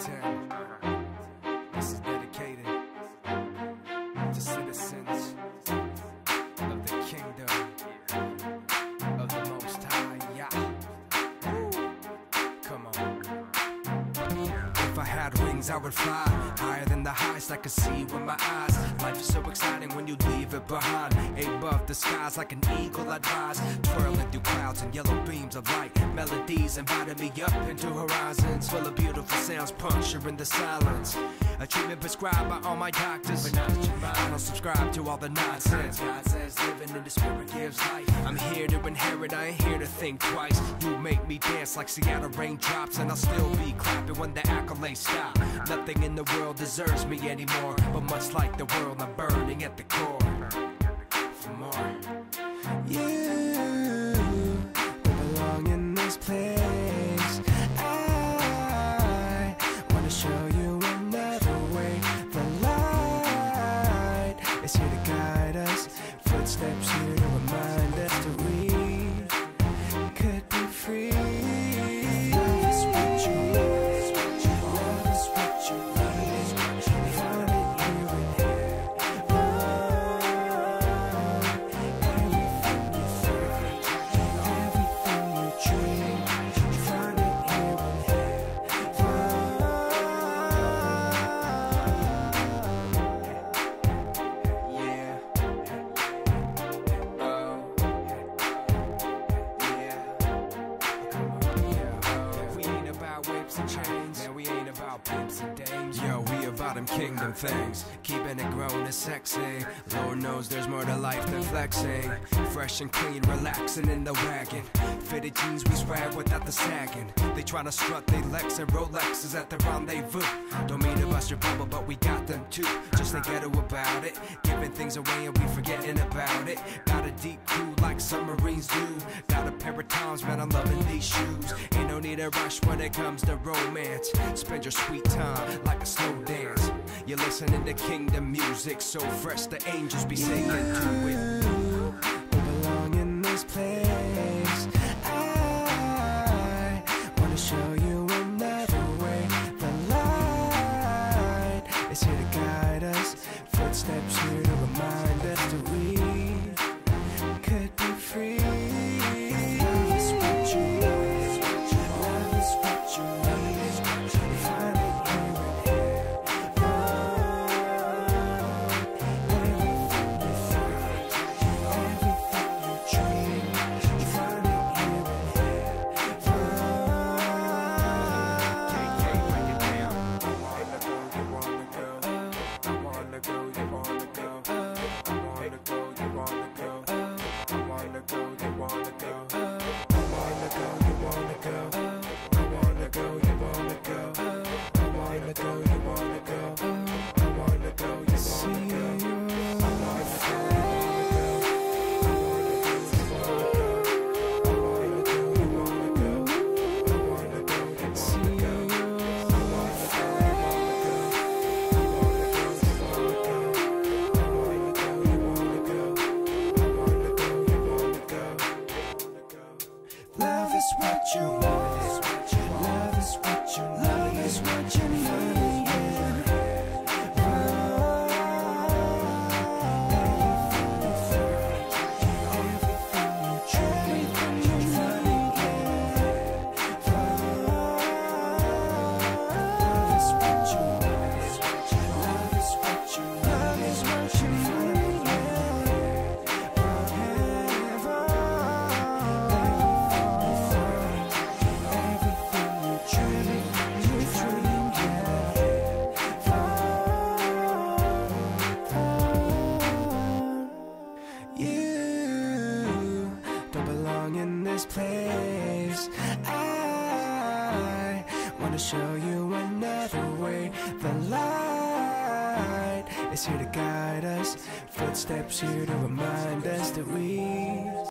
10. If I had wings, I would fly higher than the highest I could see with my eyes. Life is so exciting when you leave it behind. Above the skies, like an eagle, I'd rise. Twirling through clouds and yellow beams of light. Melodies inviting me up into horizons full of beautiful sounds, puncturing the silence. A treatment prescribed by all my doctors, but not I don't subscribe to all the nonsense. God says living in the spirit gives life. I'm here to inherit, I ain't here to think twice. You make me dance like Seattle raindrops, and I'll still be clapping when the accolades stop. Nothing in the world deserves me anymore, but much like the world, I'm burning at the core. For more. You Footsteps here to remind us to we could be free. Them kingdom things, keeping it grown and sexy. Lord knows there's more to life than flexing. Fresh and clean, relaxing in the wagon. Fitted jeans, we swag without the sagging. They try to strut they Lex and Rolexes at the rendezvous. Don't mean to bust your bubble, but we got them too. Just ain't ghetto about it. Giving things away and we forgetting about it. Got a deep crew like submarines do. Got a pair of times, man, I'm loving these shoes. Ain't no need to rush when it comes to romance. Spend your sweet time like a slow dance. You're listening to kingdom music, so fresh the angels be singing to it. You belong in this place. Show you another way. The light is here to guide us. Footsteps here to remind us that we